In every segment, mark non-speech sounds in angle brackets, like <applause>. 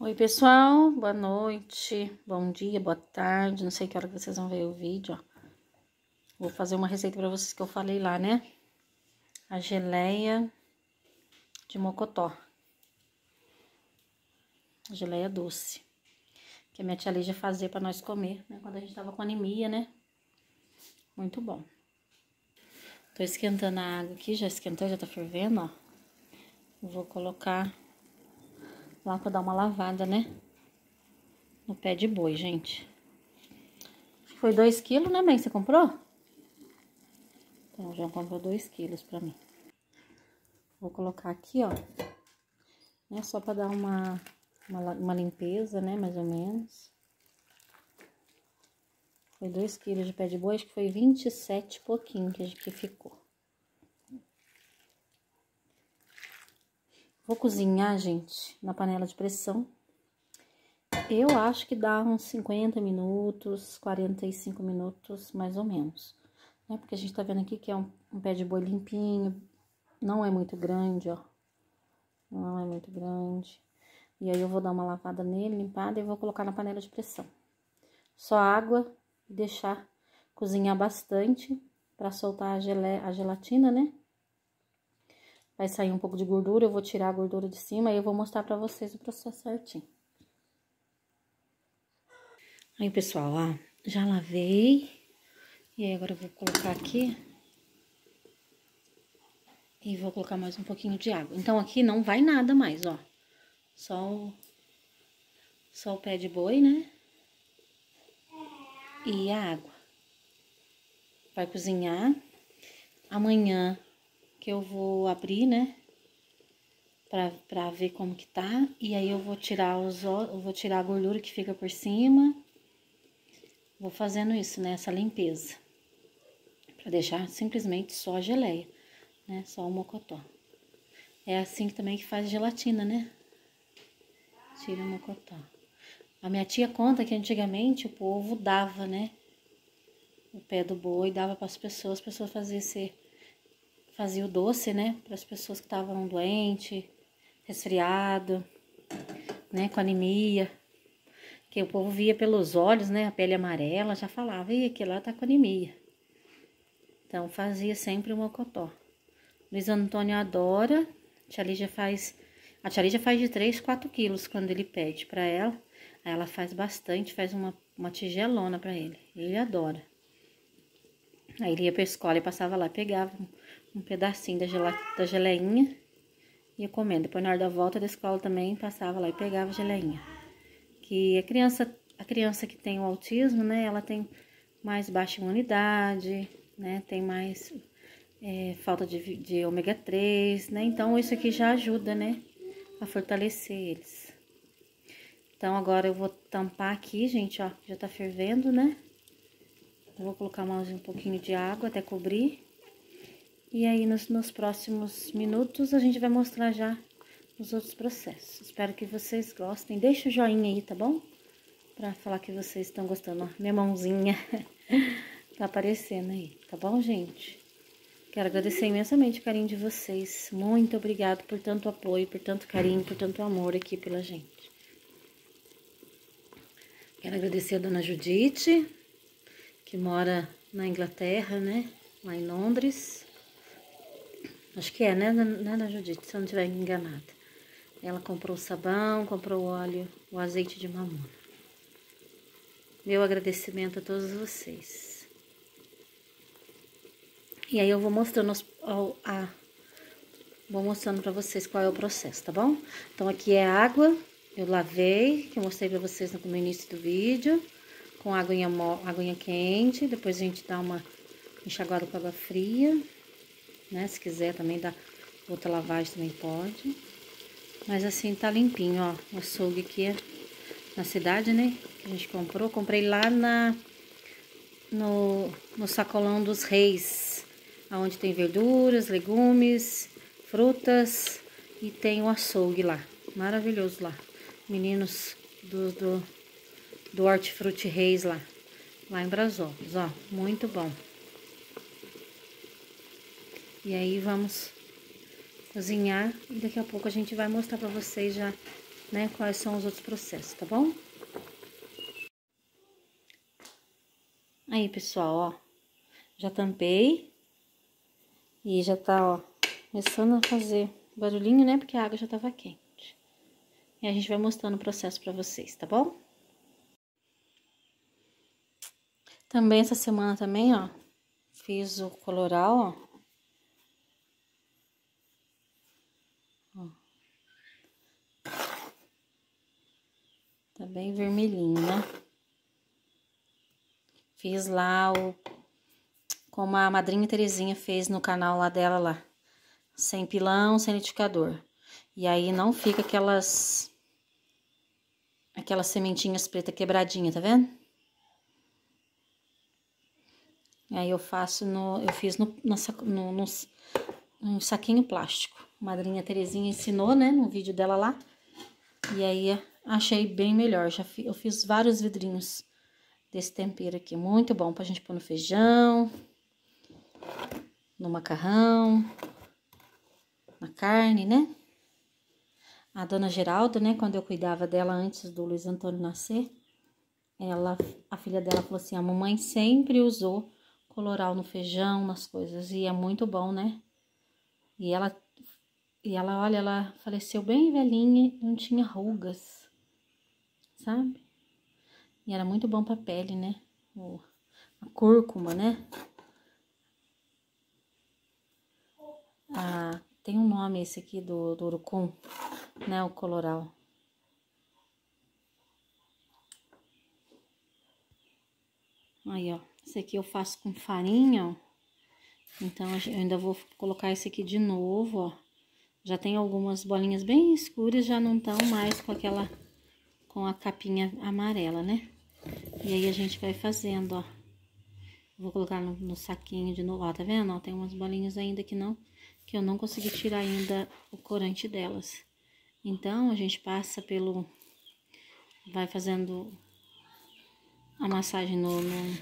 Oi, pessoal, boa noite, bom dia, boa tarde, não sei que hora que vocês vão ver o vídeo, ó. Vou fazer uma receita pra vocês que eu falei lá, né? A geleia de mocotó. A geleia doce. Que a minha tia Lígia fazia pra nós comer, né? Quando a gente tava com anemia, né? Muito bom. Tô esquentando a água aqui, já esquentou, já tá fervendo, ó. Vou colocar lá pra dar uma lavada, né? No pé de boi, gente. Foi dois quilos, né, mãe? Você comprou? Então, já comprou dois quilos pra mim. Vou colocar aqui, ó. Né, só pra dar uma, uma, uma limpeza, né, mais ou menos. Foi dois quilos de pé de boi, acho que foi 27 e pouquinho que, que ficou. Vou cozinhar, gente, na panela de pressão. Eu acho que dá uns 50 minutos, 45 minutos, mais ou menos. Né? Porque a gente tá vendo aqui que é um, um pé de boi limpinho, não é muito grande, ó. Não é muito grande. E aí eu vou dar uma lavada nele, limpada, e vou colocar na panela de pressão. Só água e deixar cozinhar bastante para soltar a, gelé, a gelatina, né? Vai sair um pouco de gordura, eu vou tirar a gordura de cima e eu vou mostrar pra vocês o processo certinho. Aí, pessoal, ó, já lavei. E aí, agora eu vou colocar aqui. E vou colocar mais um pouquinho de água. Então, aqui não vai nada mais, ó. Só o, só o pé de boi, né? E a água. Vai cozinhar. Amanhã que eu vou abrir, né? Pra, pra ver como que tá. E aí eu vou tirar os eu vou tirar a gordura que fica por cima. Vou fazendo isso, né? Essa limpeza. Pra deixar simplesmente só a geleia, né? Só o mocotó. É assim também que faz gelatina, né? Tira o mocotó. A minha tia conta que antigamente o povo dava, né? O pé do boi, dava para as pessoas, as pessoas faziam esse fazia o doce, né, para as pessoas que estavam doentes, resfriado, né, com anemia. Que o povo via pelos olhos, né, a pele amarela, já falava, e aquele lá tá com anemia. Então fazia sempre o mocotó. Luiz Antônio adora, a tia Lígia faz, a tia Lígia faz de 3, 4 quilos quando ele pede para ela. Aí ela faz bastante, faz uma, uma tigelona para ele. Ele adora. Aí ele ia pra escola e passava lá, pegava um pedacinho da, gela, da geleinha, ia comendo. Depois, na hora da volta da escola também, passava lá e pegava a geleinha. Que a criança, a criança que tem o autismo, né, ela tem mais baixa imunidade, né, tem mais é, falta de, de ômega 3, né, então isso aqui já ajuda, né, a fortalecer eles. Então, agora eu vou tampar aqui, gente, ó, já tá fervendo, né. Eu vou colocar mais um pouquinho de água até cobrir. E aí, nos, nos próximos minutos, a gente vai mostrar já os outros processos. Espero que vocês gostem. Deixa o joinha aí, tá bom? Pra falar que vocês estão gostando. Ó, minha mãozinha <laughs> tá aparecendo aí, tá bom, gente? Quero agradecer imensamente o carinho de vocês. Muito obrigado por tanto apoio, por tanto carinho, por tanto amor aqui pela gente. Quero agradecer a dona Judite, que mora na Inglaterra, né? Lá em Londres. Acho que é, né, né, da Judite, se eu não estiver enganada. Ela comprou o sabão, comprou o óleo, o azeite de mamona. Meu agradecimento a todos vocês. E aí eu vou mostrando os, a, vou mostrando para vocês qual é o processo, tá bom? Então aqui é água, eu lavei, que eu mostrei para vocês no início do vídeo, com aguinha, aguinha quente, depois a gente dá uma enxaguada com água fria né? Se quiser também dar outra lavagem também pode. Mas assim tá limpinho, ó. O açougue aqui é na cidade, né? Que a gente comprou. Comprei lá na no, no sacolão dos reis, onde tem verduras, legumes, frutas e tem o açougue lá. Maravilhoso lá. Meninos do, do, do Hortifruti Reis lá. Lá em Brasópolis, ó. Muito bom. E aí vamos cozinhar e daqui a pouco a gente vai mostrar pra vocês já né, quais são os outros processos, tá bom? Aí, pessoal, ó, já tampei e já tá, ó, começando a fazer barulhinho, né, porque a água já tava quente. E a gente vai mostrando o processo pra vocês, tá bom? Também essa semana também, ó, fiz o coloral, ó. Bem vermelhinho, né? Fiz lá o... Como a madrinha Terezinha fez no canal lá dela lá. Sem pilão, sem liquidificador. E aí não fica aquelas... Aquelas sementinhas preta quebradinha, tá vendo? Aí eu faço no... Eu fiz no, no, no, no saquinho plástico. Madrinha Terezinha ensinou, né? No vídeo dela lá. E aí achei bem melhor. Já fi, eu fiz vários vidrinhos desse tempero aqui. Muito bom pra gente pôr no feijão, no macarrão, na carne, né? A dona Geralda, né, quando eu cuidava dela antes do Luiz Antônio nascer, ela, a filha dela falou assim, a mamãe sempre usou coloral no feijão, nas coisas, e é muito bom, né? E ela, e ela, olha, ela faleceu bem velhinha, não tinha rugas sabe? E era muito bom pra pele, né? A cúrcuma, né? Ah, tem um nome esse aqui do, do urucum, né? O coloral. Aí, ó. Esse aqui eu faço com farinha, ó. Então, eu ainda vou colocar esse aqui de novo, ó. Já tem algumas bolinhas bem escuras, já não estão mais com aquela com a capinha amarela, né? E aí a gente vai fazendo, ó. Vou colocar no, no saquinho de novo, ó, tá vendo? Ó, tem umas bolinhas ainda que não, que eu não consegui tirar ainda o corante delas. Então, a gente passa pelo, vai fazendo a massagem no, no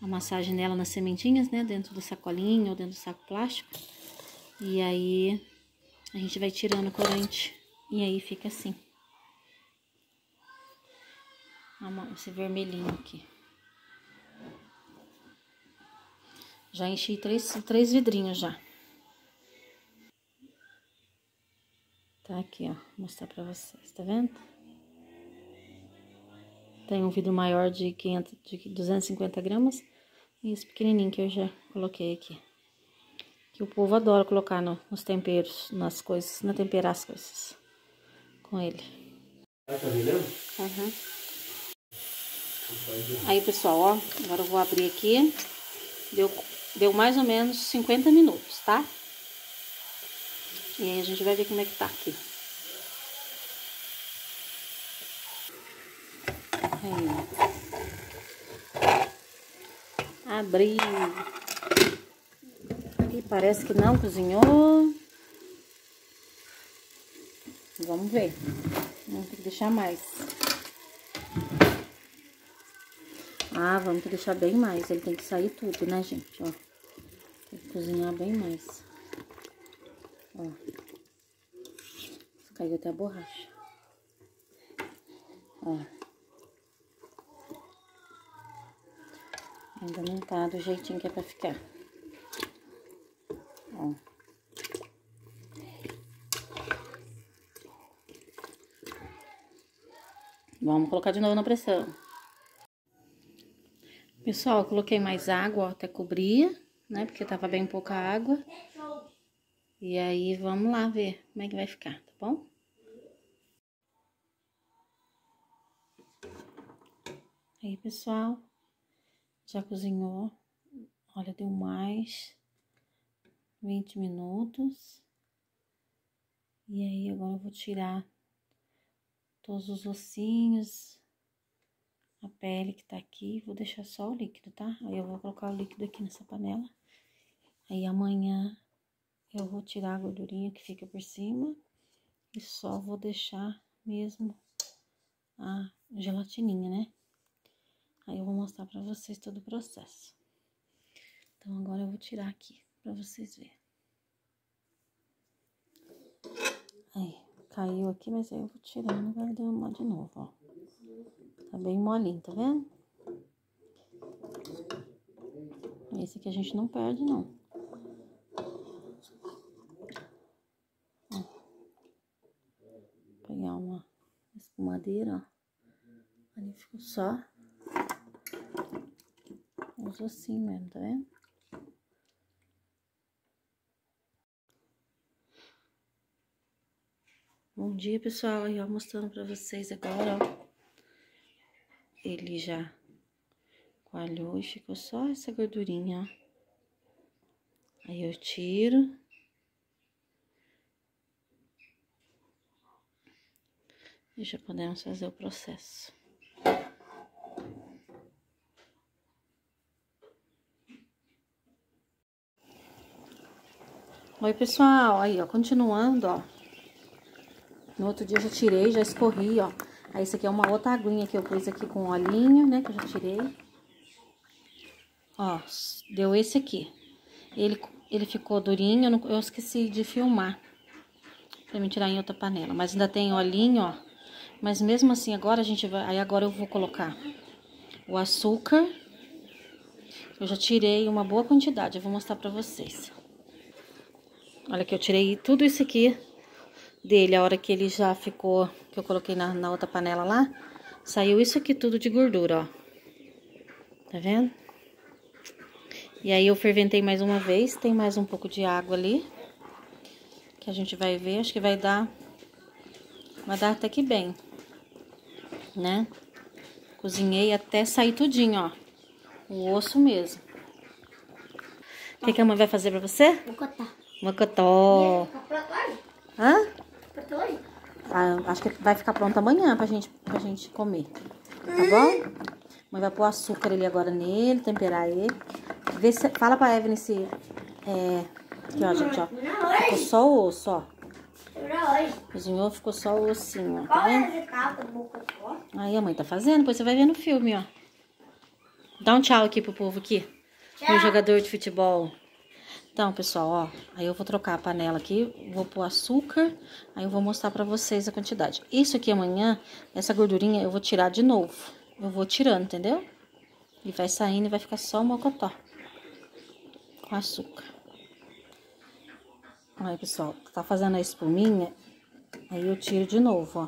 a massagem nela nas sementinhas, né? Dentro do sacolinho ou dentro do saco plástico. E aí, a gente vai tirando o corante e aí fica assim esse vermelhinho aqui. Já enchi três, três vidrinhos já. Tá aqui, ó. Vou mostrar pra vocês, tá vendo? Tem um vidro maior de, 500, de 250 gramas. E esse pequenininho que eu já coloquei aqui. Que o povo adora colocar no, nos temperos, nas coisas, na temperar as coisas. Com ele. Tá vendo? Uhum. Aí, pessoal, ó, agora eu vou abrir aqui. Deu, deu mais ou menos 50 minutos, tá? E aí a gente vai ver como é que tá aqui. Aí. Abri. E parece que não cozinhou. Vamos ver. Vamos ter que deixar mais. Ah, vamos deixar bem mais. Ele tem que sair tudo, né, gente? Ó. Tem que cozinhar bem mais. Ó. Caiu até a borracha. Ó. Ainda não tá do jeitinho que é pra ficar. Ó. Vamos colocar de novo na pressão. Pessoal, coloquei mais água, ó, até cobrir, né? Porque tava bem pouca água. E aí, vamos lá ver como é que vai ficar, tá bom? Aí, pessoal, já cozinhou. Olha, deu mais 20 minutos. E aí, agora eu vou tirar todos os ossinhos a pele que tá aqui, vou deixar só o líquido, tá? Aí eu vou colocar o líquido aqui nessa panela. Aí amanhã eu vou tirar a gordurinha que fica por cima e só vou deixar mesmo a gelatininha, né? Aí eu vou mostrar pra vocês todo o processo. Então agora eu vou tirar aqui pra vocês verem. Aí. caiu aqui, mas aí eu vou tirando, vai derramar de novo, ó. Tá bem molinho, tá vendo? Esse aqui a gente não perde, não. Vou pegar uma espumadeira, ó. Ali ficou só os ossinhos mesmo, tá vendo? Bom dia, pessoal. Aí, ó, mostrando pra vocês agora, ó. Ele já coalhou e ficou só essa gordurinha, ó. Aí eu tiro. E já podemos fazer o processo. Oi, pessoal. Aí, ó, continuando, ó. No outro dia eu já tirei, já escorri, ó. Aí, esse aqui é uma outra aguinha que eu pus aqui com olhinho, né? Que eu já tirei. Ó, deu esse aqui. Ele, ele ficou durinho, eu, não, eu esqueci de filmar. Pra me tirar em outra panela. Mas ainda tem olhinho, ó. Mas mesmo assim, agora a gente vai... Aí agora eu vou colocar o açúcar. Eu já tirei uma boa quantidade, eu vou mostrar pra vocês. Olha que eu tirei tudo isso aqui dele, a hora que ele já ficou, que eu coloquei na, na outra panela lá, saiu isso aqui tudo de gordura, ó. Tá vendo? E aí eu ferventei mais uma vez, tem mais um pouco de água ali, que a gente vai ver, acho que vai dar, vai dar até que bem, né? Cozinhei até sair tudinho, ó, o osso mesmo. O que, que a mãe vai fazer pra você? Mocotó. Mocotó. Hã? Ah, acho que vai ficar pronto amanhã pra gente, pra gente comer. Tá bom? Mãe vai pôr açúcar ali agora nele, temperar ele. Vê se, fala pra Evelyn se... É, aqui, ó, gente, ó. Ficou só o osso, ó. Cozinhou, ficou só o ossinho, ó. Tá vendo? Aí a mãe tá fazendo, depois você vai ver no filme, ó. Dá um tchau aqui pro povo aqui. Tchau. jogador de futebol. Então, pessoal, ó, aí eu vou trocar a panela aqui, vou pôr açúcar, aí eu vou mostrar pra vocês a quantidade. Isso aqui amanhã, essa gordurinha eu vou tirar de novo. Eu vou tirando, entendeu? E vai saindo e vai ficar só o mocotó. Com açúcar. Aí, pessoal, tá fazendo a espuminha, aí eu tiro de novo, ó.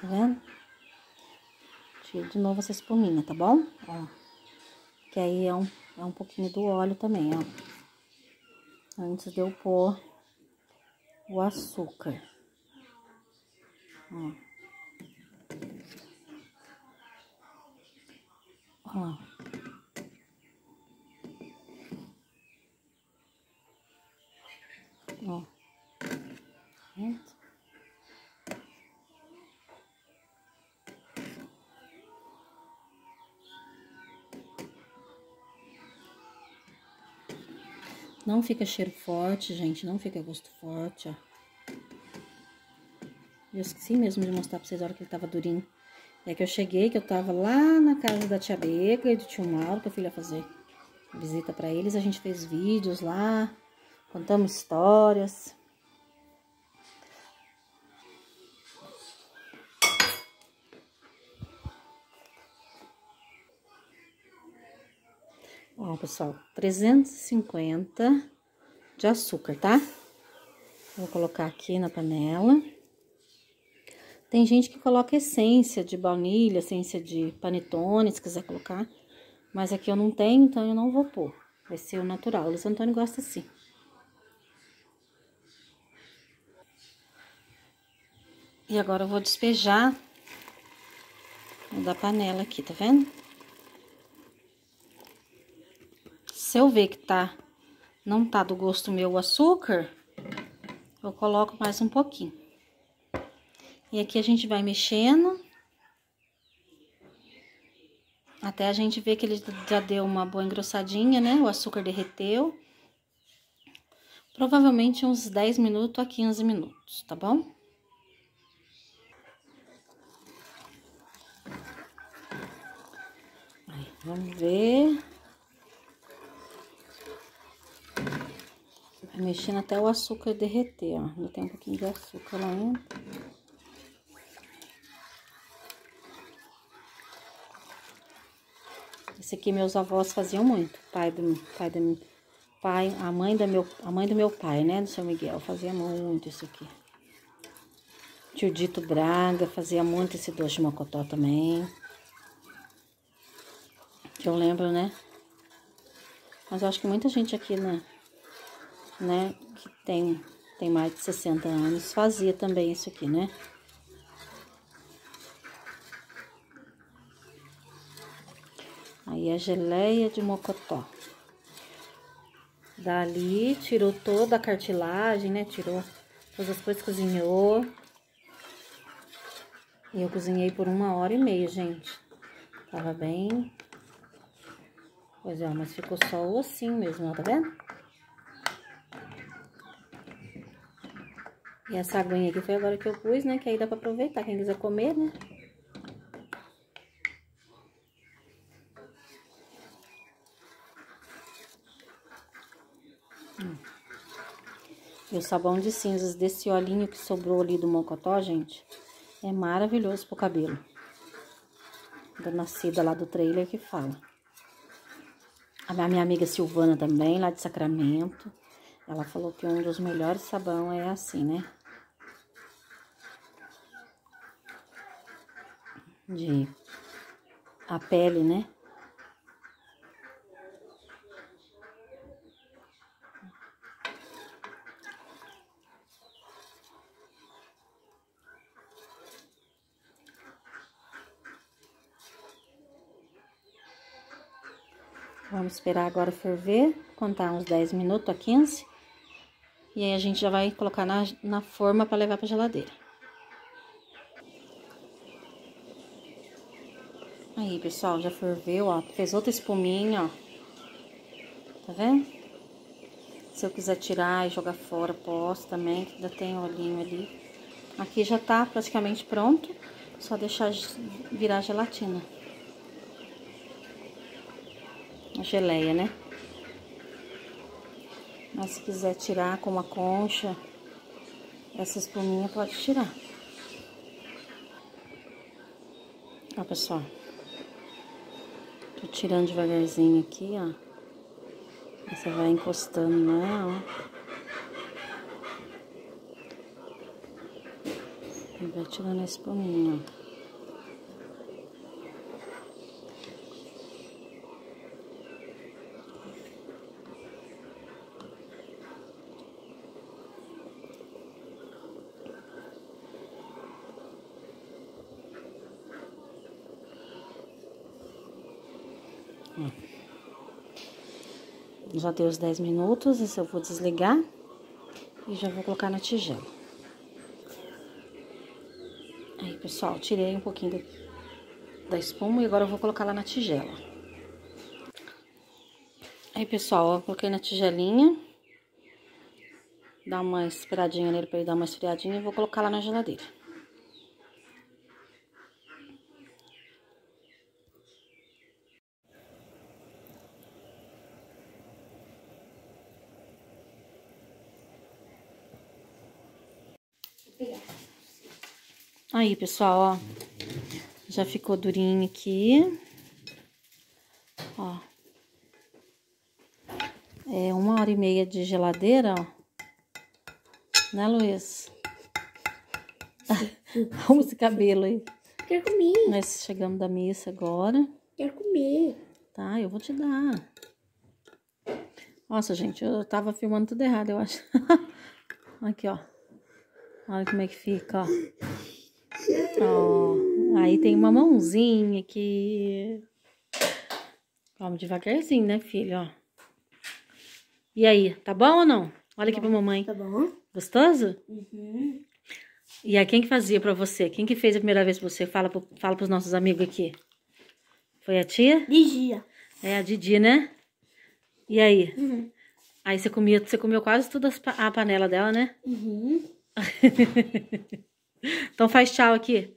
Tá vendo? Tiro de novo essa espuminha, tá bom? Ó. Que aí é um é um pouquinho do óleo também, ó. Antes de eu pôr o açúcar. Ó. Ó. Ó. Não fica cheiro forte, gente. Não fica gosto forte, ó. Eu esqueci mesmo de mostrar pra vocês a hora que ele tava durinho. É que eu cheguei, que eu tava lá na casa da tia Bega e do tio Mauro, que eu fui lá fazer visita pra eles. A gente fez vídeos lá, contamos histórias. Pessoal, 350 de açúcar, tá? Vou colocar aqui na panela. Tem gente que coloca essência de baunilha, essência de panetone, se quiser colocar. Mas aqui eu não tenho, então eu não vou pôr. Vai ser o natural. O Luiz Antônio gosta assim. E agora eu vou despejar da panela aqui, tá vendo? Se eu ver que tá, não tá do gosto meu o açúcar, eu coloco mais um pouquinho. E aqui a gente vai mexendo. Até a gente ver que ele já deu uma boa engrossadinha, né? O açúcar derreteu. Provavelmente uns 10 minutos a 15 minutos, tá bom? Aí, vamos ver. Mexendo até o açúcar derreter, ó. Ainda tem um pouquinho de açúcar lá ainda. Esse aqui meus avós faziam muito. Pai do pai do pai, a mãe da meu, a mãe do meu pai, né, do seu Miguel, fazia muito isso aqui. Tio Dito Braga fazia muito esse doce de mocotó também. Que eu lembro, né? Mas eu acho que muita gente aqui, né, né, que tem, tem mais de 60 anos, fazia também isso aqui, né? Aí a geleia de mocotó. Dali, tirou toda a cartilagem, né? Tirou todas as coisas, cozinhou. E eu cozinhei por uma hora e meia, gente. Tava bem... Pois é, mas ficou só o ossinho mesmo, ó, tá vendo? E essa aguinha aqui foi agora que eu pus, né? Que aí dá pra aproveitar, quem quiser comer, né? E o sabão de cinzas desse olhinho que sobrou ali do mocotó, gente, é maravilhoso pro cabelo. Da nascida lá do trailer que fala. A minha amiga Silvana também, lá de Sacramento, ela falou que um dos melhores sabão é assim, né? De a pele, né? Vamos esperar agora ferver, contar uns 10 minutos a 15. E aí a gente já vai colocar na, na forma para levar pra geladeira. Aí, pessoal, já ferveu, ó. Fez outra espuminha, ó. Tá vendo? Se eu quiser tirar e jogar fora, posso também, que ainda tem olhinho ali. Aqui já tá praticamente pronto. Só deixar virar gelatina a geleia, né? Mas se quiser tirar com uma concha, essa espuminha pode tirar. Ó, pessoal. Tirando devagarzinho aqui, ó. Você vai encostando nela, ó. E vai tirando a espuminha, ó. Já deu os 10 minutos, esse eu vou desligar e já vou colocar na tigela. Aí, pessoal, tirei um pouquinho da espuma e agora eu vou colocar lá na tigela. Aí, pessoal, ó, coloquei na tigelinha. Dá uma esperadinha nele pra ele dar uma esfriadinha e vou colocar lá na geladeira. Aí, pessoal, ó. Já ficou durinho aqui. Ó. É uma hora e meia de geladeira, ó. Né, Luiz? <laughs> Arruma esse cabelo aí. Quero comer. Nós chegamos da missa agora. Quero comer. Tá, eu vou te dar. Nossa, gente, eu tava filmando tudo errado, eu acho. <laughs> Aqui, ó. Olha como é que fica, ó. Ó, aí tem uma mãozinha aqui. Vamos devagarzinho, né, filho, ó. E aí, tá bom ou não? Olha aqui pra mamãe. Tá bom? Gostoso? Uhum. E aí, quem que fazia pra você? Quem que fez a primeira vez pra você? Fala, pro, fala pros nossos amigos aqui. Foi a tia? Ligia. É a Didi, né? E aí? Uhum. Aí você comia, você comeu quase toda a panela dela, né? Uhum. <laughs> então faz tchau aqui.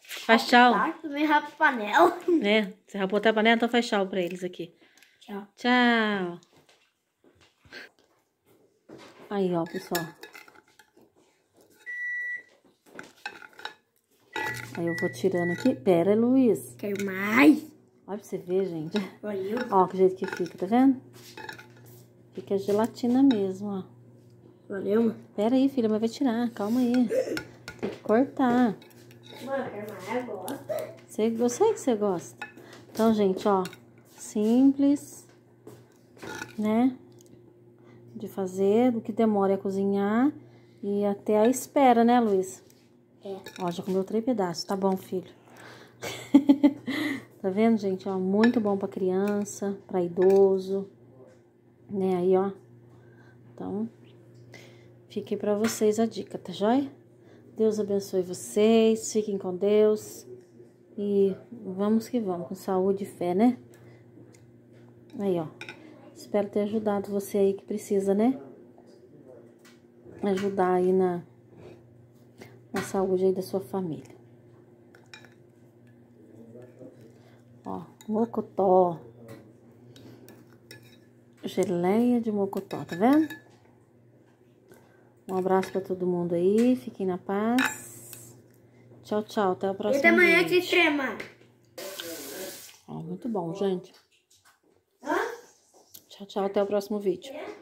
Faz tchau. Tá, também rapa panela. <laughs> Né? Você rapou até a panela, então faz tchau pra eles aqui. Tchau. Tchau. Aí, ó, pessoal. Aí eu vou tirando aqui. Pera, Luiz. Quero mais. Olha pra você ver, gente. Valeu. Ó, que jeito que fica, tá vendo? Fica gelatina mesmo, ó. Valeu, mano. Pera aí, filha, mas vai tirar. Calma aí. Tem que cortar. Mano, eu mais agora. Você, eu sei que você gosta. Então, gente, ó. Simples. Né? De fazer. O que demora é cozinhar. E até a espera, né, Luiz? É. Ó, já comeu três pedaços. Tá bom, filho. <laughs> tá vendo, gente? Ó, muito bom pra criança, pra idoso. Né, aí, ó. Então, fiquei pra vocês a dica, tá joia? Deus abençoe vocês. Fiquem com Deus. E vamos que vamos, com saúde e fé, né? Aí, ó. Espero ter ajudado você aí que precisa, né? Ajudar aí na, na saúde aí da sua família. Ó, mocotó. Geleia de mocotó, tá vendo? Um abraço pra todo mundo aí. Fiquem na paz. Tchau, tchau. Até o E próximo até amanhã vídeo. que trema. Ó, muito bom, gente. Tchau, tchau. Até o próximo vídeo. É?